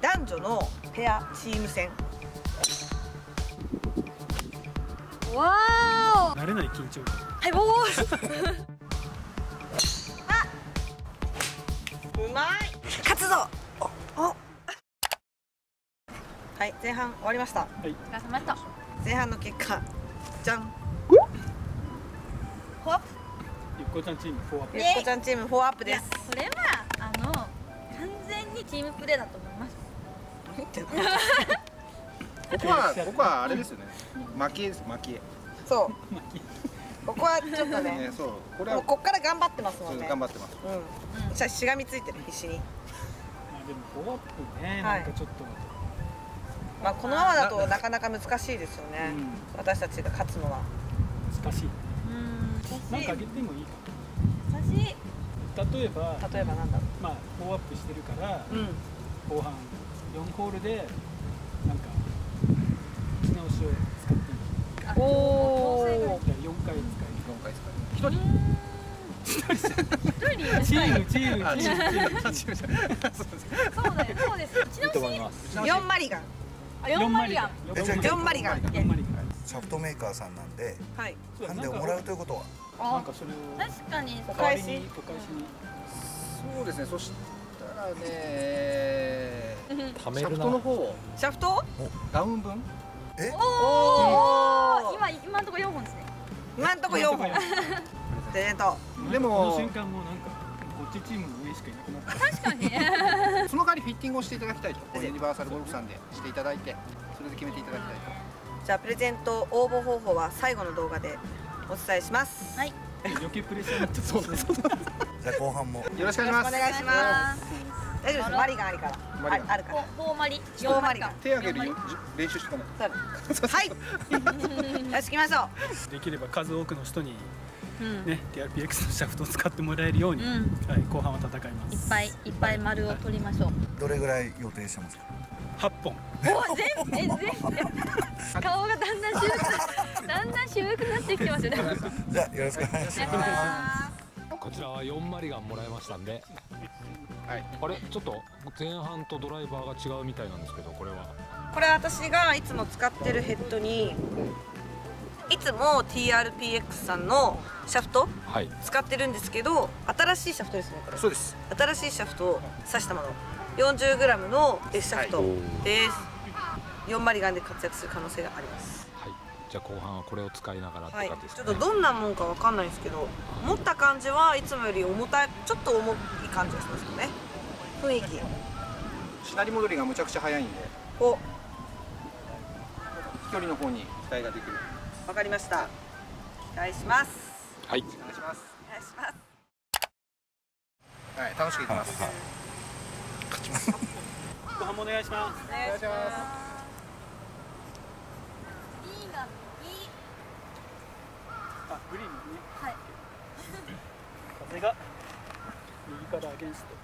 男女のペアチーム戦。わーお。慣れない緊張。感はいおー うまい。勝つぞ。おはい前半終わりました。お疲れ様でした。前半の結果じゃん。フォアップゆっこちゃんチーム4アップ。ゆっこちゃんチームフォアアップいやですそれはあの完全にチームプレーだと思いますって ここはここはあれですよね。負けです負けそうここはちょっとねね そうこれはもうこっから頑張ってますもんね。頑張ってます。うん。じゃあしがみついてる必死に。まあでも4アップねはい。なんかちょっと。まあこのままだとなかなか難しいですよね。うん。私たちが勝つのは。難しい。うんなんかあげてもいいか優しい。例えば例えばなんだろまあ4アップしてるからううん。後半4ホールでなんか打ち直しを使ってみるあおー構成がいいじゃあ4回使4回使一人えるチームチーム。あチームチーム。そうだよそうです。打ち直します4マリガン。あ4マリアン。えじゃあ4マリガン4マリガンシャフトメーカーさんなんではい。ハンデをもらうということは。なんかそれを確かに返し。にお返しに。そうですね。そしたらね貯シャフトの方を。シャフト？ダウン分？え？おお今今のところ4本ですね。今んとこ4本。プレゼントでもこの瞬間もうなんかこっちチームの上しかいなくなった。確かに。その代わりフィッティングをしていただきたいと。ユニバーサルゴルフさんで。していただいて。それで決めていただきたいと。じゃあプレゼント応募方法は最後の動画でお伝えします。はい。余計プレッシャーになっちゃった。そうです。じゃあ後半も。よろしくお願いします。お願いします大丈夫です。マリガンあるから。マリガンああるから。4マリ4マリガン手挙げるよ。練習しとかない。そうはい。よし行きましょう。できれば数多くの人にうん。ね TRPX のシャフトを使ってもらえるように、うん。はい、後半は戦いまいっすぱいいっぱい丸を取りましょう。どれぐらい予定してますか？8本。お全部え全部顔がだんだん渋くだんだん渋くなってきてますよ。ねじゃあよろしくお願いしますこちらは4マリガンもらいましたんで。はい。あれ？ちょっと前半とドライバーが違うみたいなんですけどこれは？これ私がいつも使ってるヘッドにいつも TRPX さんのシャフトはい。使ってるんですけど新しいシャフトですねこれ。そうです。新しいシャフトを刺したもの 40g の S シャフトです、4マリガンで活躍する可能性があります。はいじゃあ後半はこれを使いながらってはい。感じですかね、ちょっとどんなもんかわかんないんですけど持った感じはいつもより重たいちょっと重い感じがしますよね。雰囲気。しなり戻りがむちゃくちゃ速いんで。お。飛距離の方に期待ができる。わかりました。期待します。はい。お願いします。お願いします。はい楽しくいきます。後半もお願いします。お願いします。いいがいいあグリーンにね。はい。風が右からアゲンスト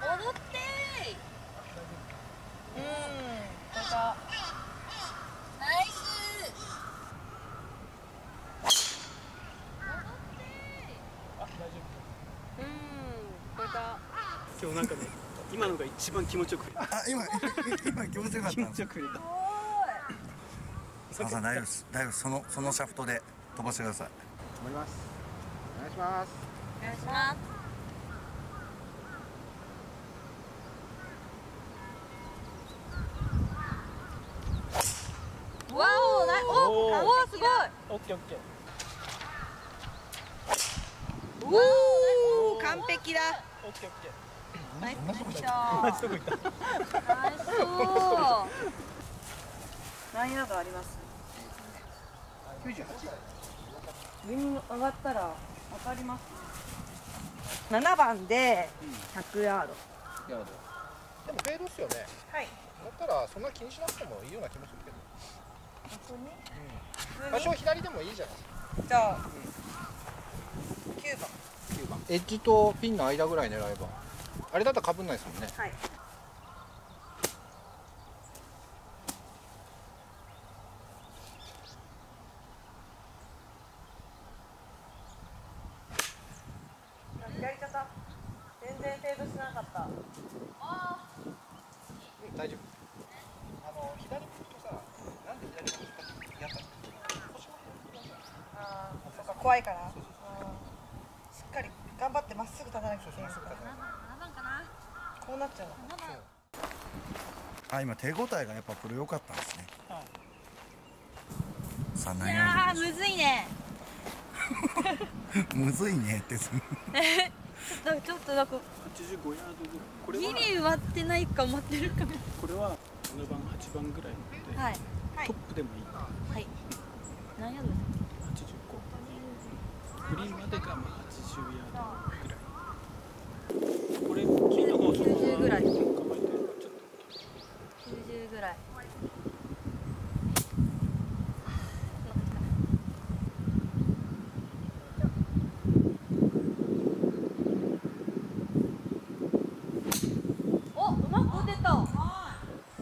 踊ってうんーナイスあ大丈夫うんこれか今日なんかね今のが一番気持ちよくあ今今気持ちよかっ気た。んです持ちよく振れたさん大丈夫です大丈夫ですそのそのシャフトで飛ばしてください。頑張ります。お願いします。お願いしますわおなおおーおーすごいオッケーオッケーおお完璧だ。オッケーオッケナイスー同じとこ行ったナイスそう何ヤードあります98上に上がったら当たります7番で100ヤードヤードでもフェードっすよねはいだったらそんな気にしなくてもいいような気もするけど普多少通に左でもいいじゃないですかじゃあ9番9番エッジとピンの間ぐらい狙えばあれだったらかぶんないですもんね。はいいから、うんしっかり頑張ってまっすぐ立たなきゃいけないから7番かなこうなっちゃうのあ今手応えがやっぱこれ良かったんですね。さあい何やーむずいね。むずいねってすちょっとちょっとなんか85ヤードぐらいこれは？ギリ埋まってないか埋まってるかな。これは7番8番ぐらいなので、はい。トップでもいい。はい。何ヤードです85グリーンまでがまあ80ヤードぐらい。これ木の方そのまま90ぐらい構えてちょっと90ぐらいおうまく打てたス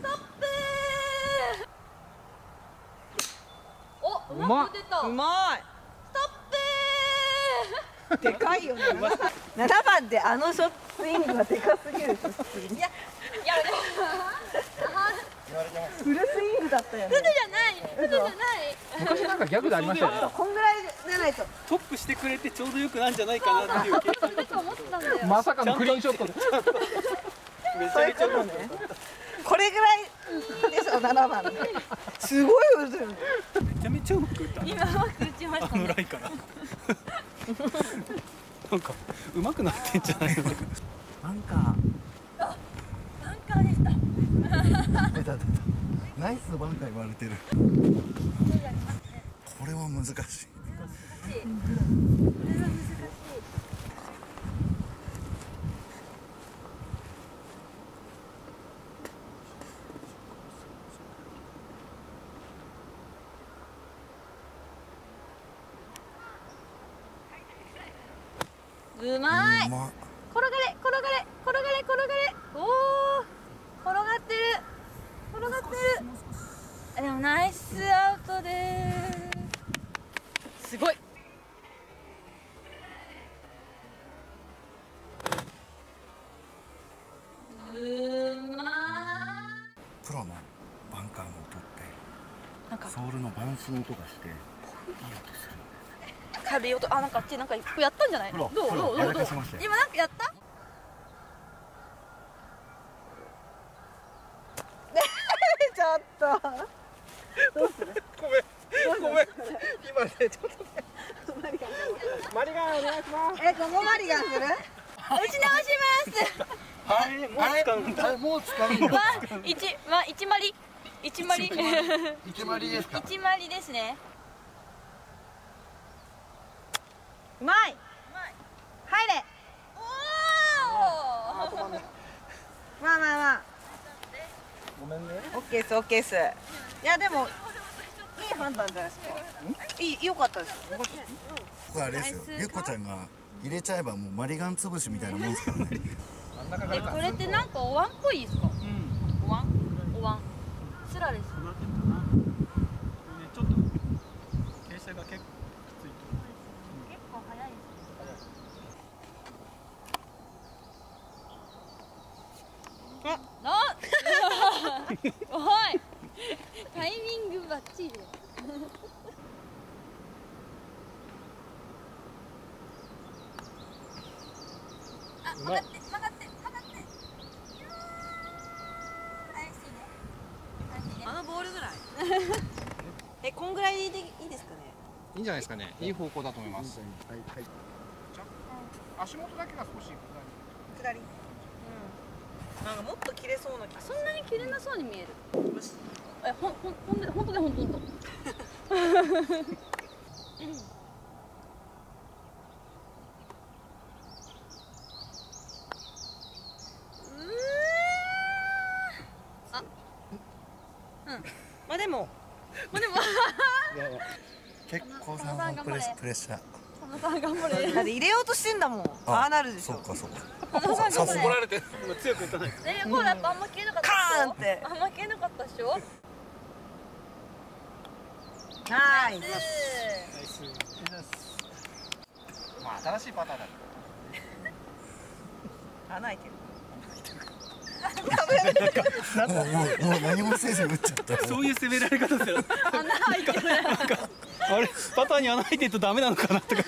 トップおうまく打てたうまい。ストップでかいよね。7番であのショットスイングはでかすぎるいやいやでも。フルスイングだったよね。フルじゃない。フルじゃない昔なんかギャグでありましたよね。こんぐらいじゃないと。トップしてくれてちょうどよくなんじゃないかなっていう計算ちょっと思ってたんだよまさかのクリーンショットでめちゃめちゃうまいこれぐらいでしょ7番。すごい打つよねめちゃめちゃうまく打った。今うまく打ちましたあのねライから。なんかうまくなってんじゃないの？アンカアンカーでした。ー出た出た。ナイスバンカー言われてる。これは難しい。うまいうま転がれ転がれ転がれ転がれ。おお転がってる。転がってる。あでもナイスアウトです。すごい。プロのバンカーの音っていなんか。ソールのバウンスの音がしていい音する軽い音あなんかあっちなんかやったんじゃない？どう？どう？どう？どう？今なんかやった？ちょっと。ごめん。今ねちょっとマリガンお願いします。えここマリガンする？打ち直します。あれもう使うんだもう使うんだわ一わ一マリ？一マリ？一割 ですか？一マリですねうまい。入れ。おおまあまあまあ。ごめんね。オッケーですオッケーです。いやでもいい判断じゃないですか。いい良かったです。これあれですよ。ゆっこちゃんが入れちゃえばもうマリガン潰しみたいなもんですからね。えこれってなんかお椀っぽいですか？うん。お椀？お椀。スラですうまくいったなこれねちょっと傾斜が結構きついと結構早いですあおい。タイミングバッチリ。だよあ曲がって曲がって曲がって。怪しいね。怪しいね。あのボールぐらい？えこんぐらいでいいですかね？いいんじゃないですかね。いい方向だと思います。足元だけが少し下り。うんなんかもっと切れそうな気がすそんなに切れなそうに見える。えほんほんほんでほんとでほんとほんと。まあでも。まあでも。結構さんプレッシプレッシャー。さん頑張れ。だって入れようとしてんだもん。ああなるでしょ。そうかそうかさられて今強く言ったないえもうやっぱあんま切れなかったカでしょーンって。あんま切れなかったでしょ？はい。ナイスまあ新しいパターンだ 穴開いてる。もうもうもう何もせず打っちゃった。そういう攻められ方する。穴開いてる。あれパターに穴開いてるとダメなのかなとか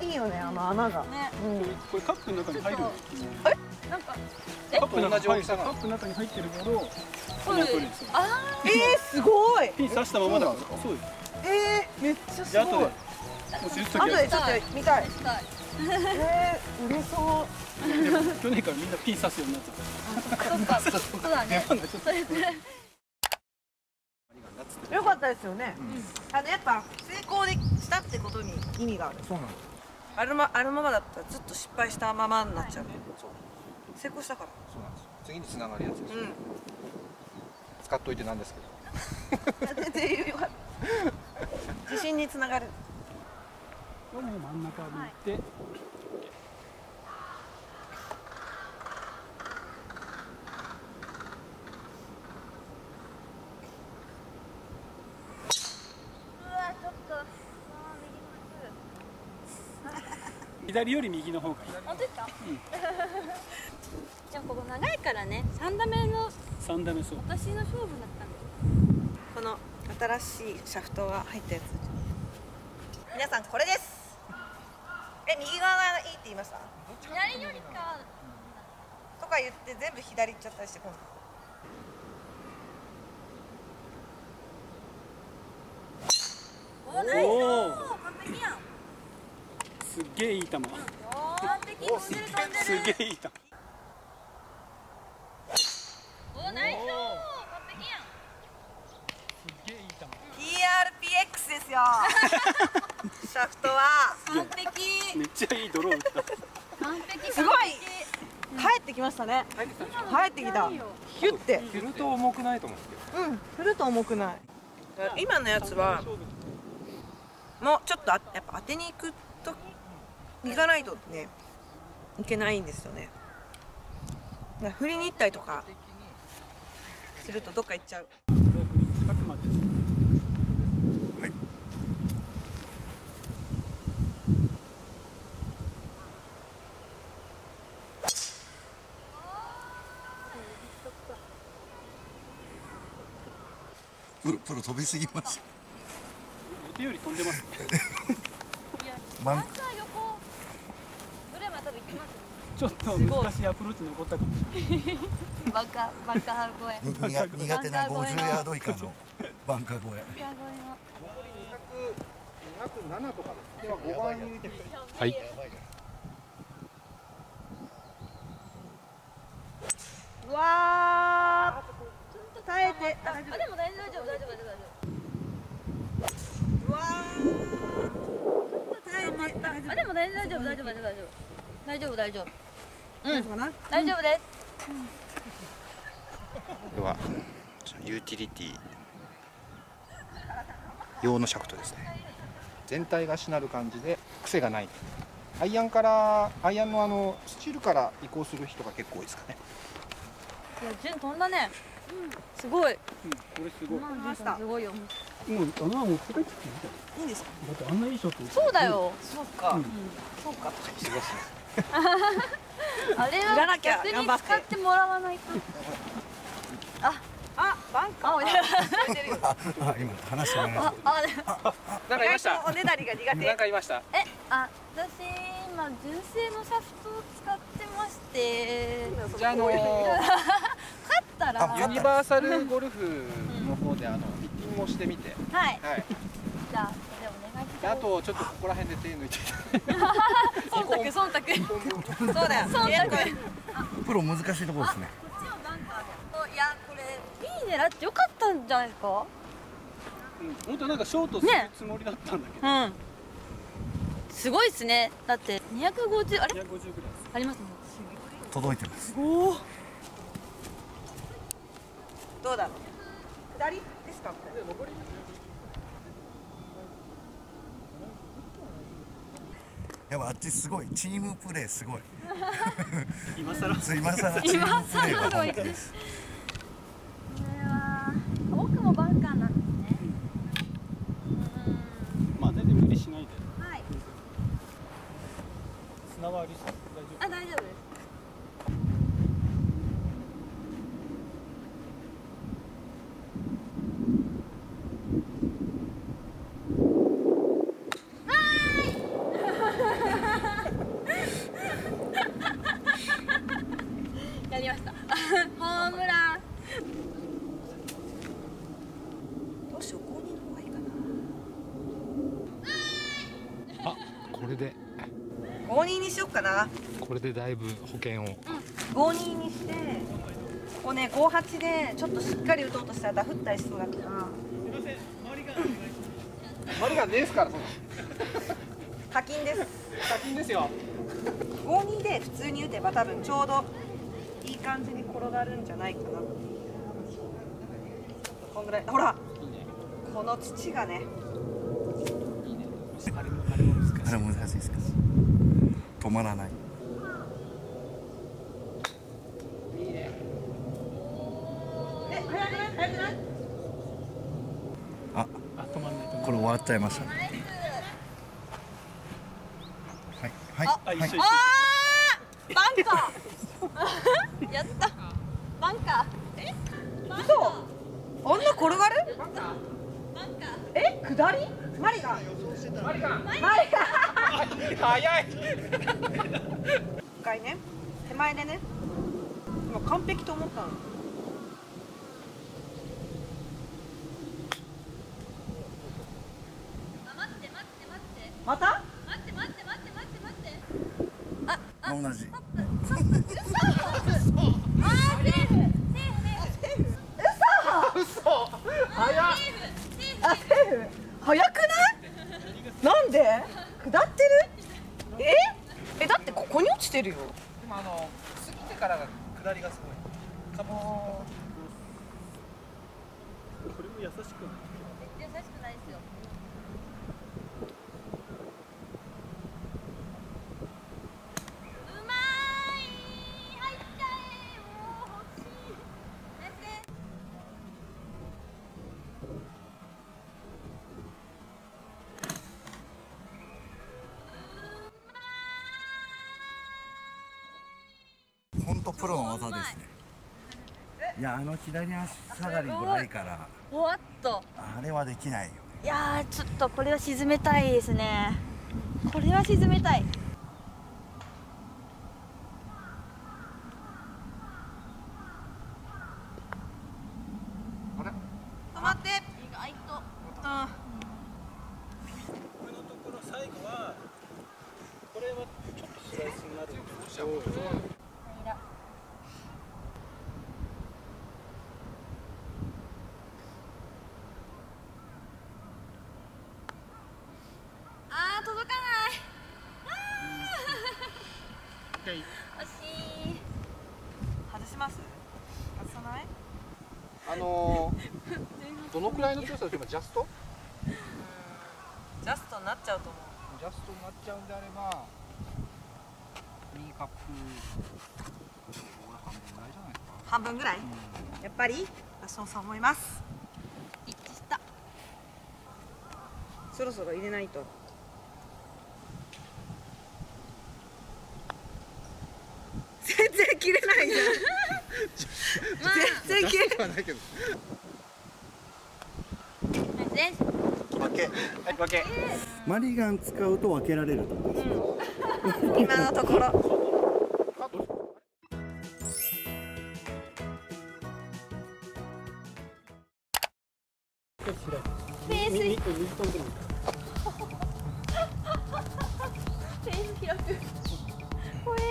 いいよねあの穴が。ね。これカップの中に入る。のなんかカップの中に入同じ大きさなのカップの中に入ってるものをそうです。取るんですよあえー、すごい。ピン刺したままだからそうそうです。えー、めっちゃすで後でごい後ではちょっと見たい。あしたい。えー、売れそう。去年からみんなピン刺すようになっちゃっそっかそうだね。かったですよね、あのやっぱ成功でしたってことに意味がある。そうなんですあるまあるままだったらずっと失敗したままになっちゃう。そう成功したから。そうなんです。次に繋がるやつです、うん。使っといてなんですけど。全然よかった 自信につながる。これね真ん中に行って、うわちょっとあー右左より右の方がいい。本当ですかでもここ長いからね。3打目の。三打目そう。私の勝負だったんでこの新しいシャフトが入ったやつ。皆さんこれです。え右側がいいって言いました？左よりか。とか言って全部左行っちゃったりして今度。おナイス。完璧やんすっげえいい球するげえいい球おナイス完璧やんすっげえいい球 TRPX ですよシャフトは完璧。めっちゃいいドローン打った。完璧。すごい。帰ってきましたね。帰ってきた。ヒュッて。振ると重くないと思うんですけど。うん。振ると重くない。今のやつはもうちょっとあやっぱ当てに行くと行かないとねいけないんですよね。振りに行ったりとかするとどっか行っちゃう。プロプロ飛びすぎます予定より飛んでますバンバンカー横どれも多分行きますちょっと難しいアプローチ残ったかもしれない。バンカーバンカー越え。苦手な50ヤード以下のバンカー越え。バンカー越え。の207とかですでは5番に入れてくださいわー。耐えて。あでも大丈夫大丈夫大丈夫大丈夫あでも大丈夫大丈夫大丈夫大丈夫大丈夫大丈夫大丈夫かな大丈夫ですではユーティリティ用のシャフトですね。全体がしなる感じで癖がない。アイアンからアイアンのあのスチールから移行する人が結構多いですかね。いや順飛んだね。すごい。うんこれすごい。も今の順すごいよう穴は持って帰っていいいいんですかだってあんないいショットそうだよ。そうか、うん。そうか。あれ売らなきゃ逆に使ってもらわないと。あバンカー。あ今話してもらい。まああでなんかいましたおねだりが苦手なんかいましたえあ私今純正のシャフトを使ってましてじゃああの勝ったらあユニバーサルゴルフの方であのミッティングをしてみて。はい。はい。じゃあそれお願いします。とちょっとここら辺で手抜いて。忖度忖度。そうだよ。忖度。プロ難しいところですね。こっちはバンカーでいやこれいい狙ってよかったんじゃないですか？うん本当なんかショートするね。つもりだったんだけど、うん。すごいですね。だって250あれ？250ぐらいありますね届いてます。どうだろう。下り？ですかやっぱあっちすごい。チームプレーすごい。今更。すいませんチームプレーは本当ですホームラン。どうしよう公認の方がいいかな。あこれで公認にしようかな。これでだいぶ保険を、うん、にしてここね五八でちょっとしっかり打とうとしたらダフったりしそうだから。すいません周りが周がねえですからその。課金です。課金ですよ。五二で普通に打てば多分ちょうど感じに転がるんじゃないかなこんぐらい。ほらこの土がね。あれ難しいですか。止まらない。これ終わっちゃいました。ねはいはい。あはい一緒。一緒バンカーやったバンカーえ嘘あんな転がるえ下りマリ？ガンマリガン。マリガン。早い。一回ね。手前でね。今完璧と思ったの本当プロの技ですね。いやあの左足下がりぐらいから。おわっと。あれはできないよいやーちょっとこれは沈めたいですね。これは沈めたい止まって意外とあこのところ最後はこれはちょっとスライスになるんですけどあー届かない。惜しい外します？外さない？あのー、どのくらいの強さでしょうかジャスト？ジャストになっちゃうと思う。ジャストになっちゃうんであれば右カップ半分ぐらいじゃないですか？半分ぐらい、やっぱり私もそう思います。一致した。そろそろ入れないとはないけど。分け、分け。マリガン使うと分けられると思、今のところ。フェース。ス開く。怖え。